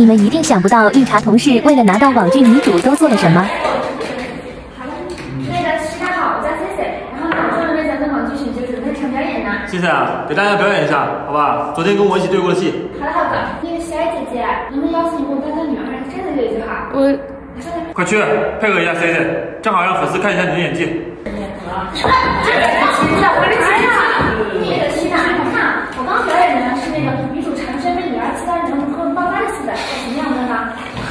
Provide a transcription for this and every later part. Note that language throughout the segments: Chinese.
你们一定想不到绿茶同事为了拿到网剧女主都做了什么。那个大家好，我叫 C C，然后马上准备咱们网剧选角准备场表演呢。谢谢啊，给大家表演一下，好吧？昨天跟我一起对过的戏。好的好的，那个小爱姐姐，能不能邀请你给我当个女儿？真的就好。我，上。快去配合一下 C C，正好让粉丝看一下你的演技。这 其实我的天呀！那个徐大，你看，我刚表演的呢是那个女主缠身被女儿其他人和爆发的戏的，什么样的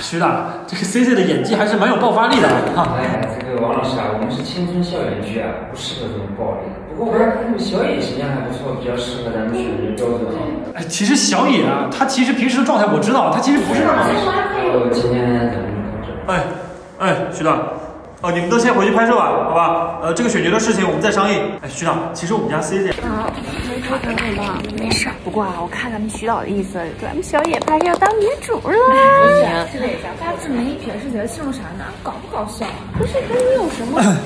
呢？徐大，这个 C C 的演技还是蛮有爆发力的哈。哎，这个王老师啊，我们是青春校园剧啊，不适合这种暴力。不过我看这个小野形象还不错，比较适合咱们选角标准。哎，其实小野啊，他其实平时的状态我知道，他其实不是那么。我今天。哎，哎，徐大。哦，你们都先回去拍摄吧，好吧？呃，这个选角的事情我们再商议。哎，徐导，其实我们家 C C 好，没事，等等吧，没事。不过啊，我看咱们徐导的意思，咱们小野怕是要当女主了。行，这个也行。大家自媒体品视觉庆祝啥呢？搞不搞笑？不是，跟你有什么？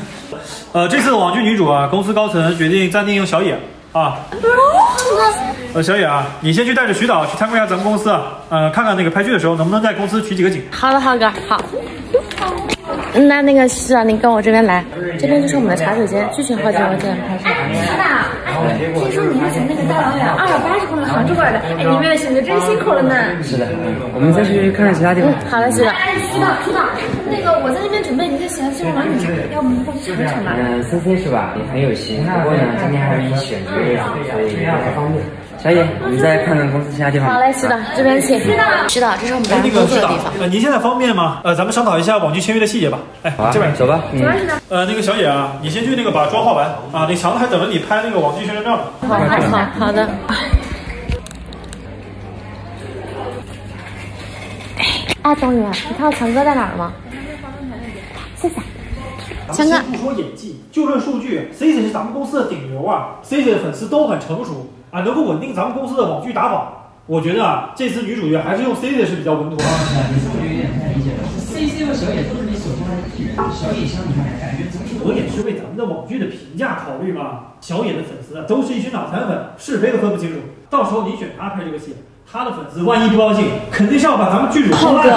呃，这次的网剧女主啊，公司高层决定暂定用小野啊。呃，小野啊，你先去带着徐导去参观一下咱们公司啊，呃，看看那个拍剧的时候能不能在公司取几个景。好的，浩哥，好。那那个徐导，您跟我这边来，这边就是我们的茶水间，具选好几位进来拍摄。哎，徐导，哎，听说你是从那个大老远二百八十公里杭州过来的，哎，你们的选择真辛苦了呢。是的，我们再去看看其他地方。好的，徐导。哎，徐导，徐导，那个我在那边准备，你在喜欢新闻网女啥？要不过去尝尝吧？嗯，C C 是吧？也很有心，不过呢，今天还是以选角为主，所以不太方便。小野，我们再看看公司其他地方。好嘞，徐导，这边请。徐导，这是我们咱工作的地方。呃，您现在方便吗？呃，咱们商讨一下网剧签约的细节吧。哎，这边走吧。嗯。呃，那个小野啊，你先去那个把妆化完啊，那强子还等着你拍那个网剧宣传照呢。好，好，好的。哎，冬雨，你看到强哥在哪儿吗？谢谢。强哥。不说演技，就论数据，C C 是咱们公司的顶流啊，C C 的粉丝都很成熟。啊，能够稳定咱们公司的网剧打榜，我觉得啊，这次女主角还是用 C C 是比较稳妥。啊。你是我有点不太理解了，C C 和小野都是你手下的艺人，小野相比感觉怎么？我也是为咱们的网剧的评价考虑嘛。小野的粉丝都是一群脑残粉，是非都分不清楚。到时候你选他拍这个戏，他的粉丝万一不高兴，肯定是要把咱们剧组浩哥，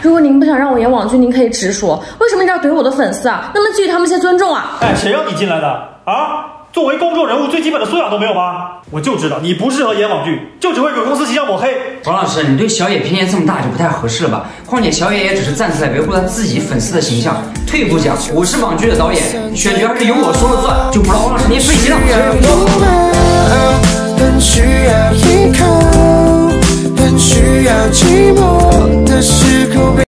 如果您不想让我演网剧，您可以直说，为什么一定要怼我的粉丝啊？那么给予他们一些尊重啊！哎，谁让你进来的啊？作为公众人物，最基本的素养都没有吗？我就知道你不适合演网剧，就只会给公司形象抹黑。王老师，你对小野偏见这么大就不太合适了吧？况且小野也只是暂时在维护他自己粉丝的形象。退一步讲，我是网剧的导演，选角还是由我说了算。就不让王老师您费心了。